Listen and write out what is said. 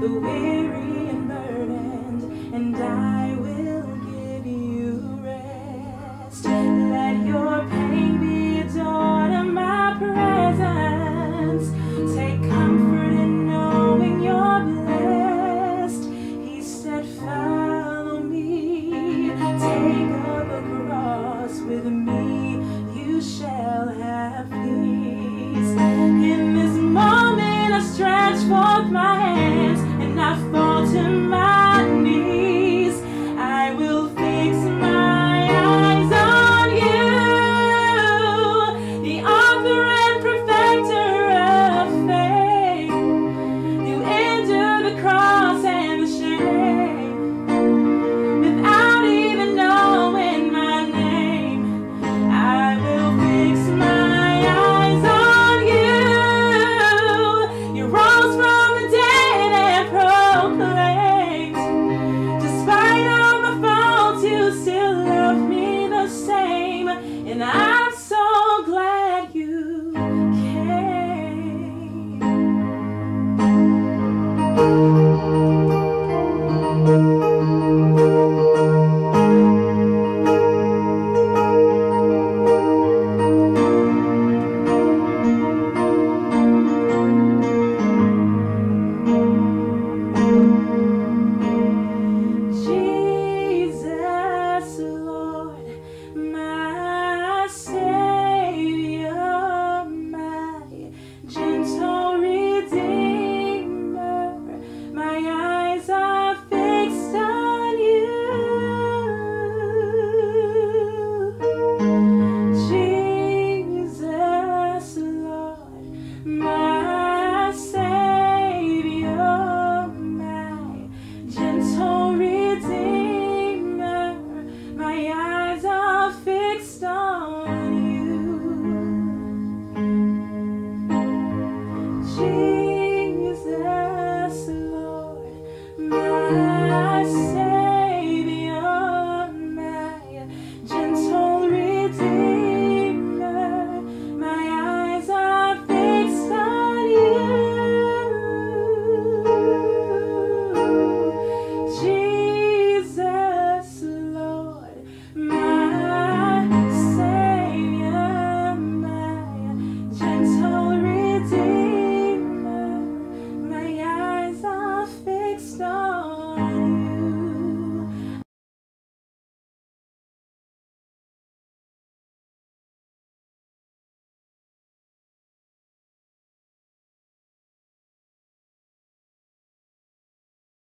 the weary and burdened, and I will give you rest. Let your pain be a dawn of my presence. Take comfort in knowing you're blessed. He said, Follow me, take up a cross with me, you shall have peace. In this moment, I stretch forth my Sometimes